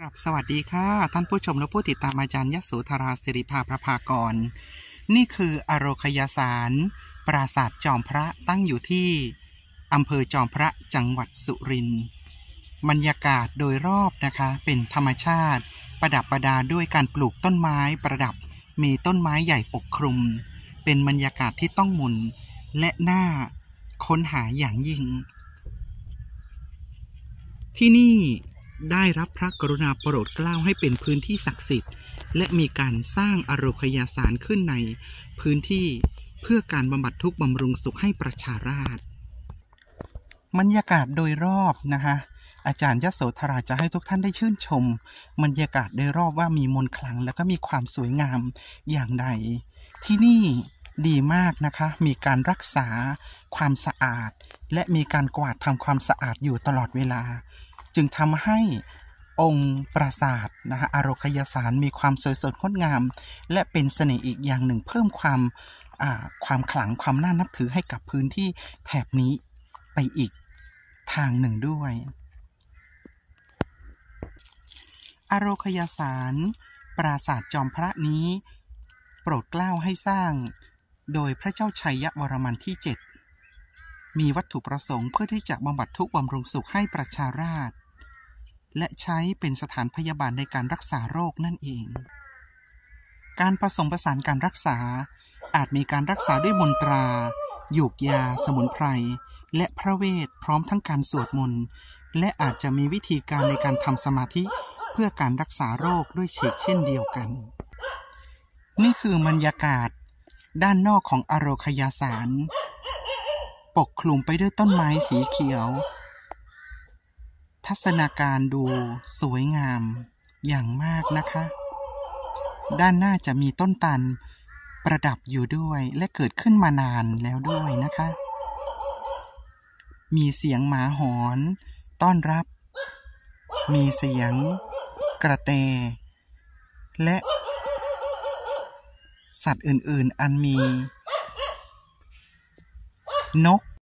ครับสวัสดีค่ะ ท่านผู้ชมและผู้ติดตามอาจารย์ยโสธราสิริภาประภากร นี่คืออโรคยาสาร ปราสาทจอมพระตั้งอยู่ที่อำเภอจอมพระจังหวัดสุรินทร์บรรยากาศโดยรอบนะคะ เป็นธรรมชาติ ประดับประดาด้วยการปลูกต้นไม้ประดับมีต้นไม้ใหญ่ปกคลุม เป็นบรรยากาศที่ต้องมุนและน่าค้นหาอย่างยิ่ง ที่นี่ ได้รับพระกรุณาโปรดเกล้าให้เป็นพื้นที่ศักดิ์สิทธิ์ และมีการสร้างอโรคยาสารขึ้นในพื้นที่เพื่อการบำบัดทุกข์บำรุงสุขให้ประชาราษฎร์บรรยากาศโดยรอบนะคะอาจารย์ยโสธราจะให้ทุกท่านได้ชื่นชมบรรยากาศโดยรอบว่ามีมนต์ขลังและก็มีความสวยงามอย่างใด ที่นี่ดีมากนะคะ มีการรักษาความสะอาด และมีการกวาดทำความสะอาดอยู่ตลอดเวลา จึงทำให้องค์ปราสาทนะฮะอารคยสารมีความสวยสดงดงาม และเป็นเสน่ห์อีกอย่างหนึ่งเพิ่มความความขลังความน่านับถือให้กับพื้นที่แถบนี้ไปอีกทางหนึ่งด้วยอโรคยสาร ปราสาทจอมพระนี้ โปรดเกล้าให้สร้าง โดยพระเจ้าชัยยวรมันที่ 7 มีวัตถุประสงค์เพื่อที่จะบำบัดทุกข์บำรุงสุขให้ประชาราษฎร์และใช้เป็นสถานพยาบาลในการรักษาโรคนั่นเอง การผสมผสานการรักษา อาจมีการรักษาด้วยมนตราหยูกยา สมุนไพร และพระเวท พร้อมทั้งการสวดมนต์ และอาจจะมีวิธีการในการทำสมาธิเพื่อการรักษาโรคด้วยเฉกเช่นเดียวกัน นี่คือบรรยากาศด้านนอกของอโรคยาสาร ปกคลุมไปด้วยต้นไม้สีเขียว ทัศนาการดูสวยงามอย่างมากนะคะ ด้านหน้าจะมีต้นตันประดับอยู่ด้วยและเกิดขึ้นมานานแล้วด้วยนะคะ มีเสียงหมาหอน ต้อนรับ มีเสียงกระเต และ สัตว์อื่น ๆ อันมี นก